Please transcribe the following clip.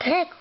Correct.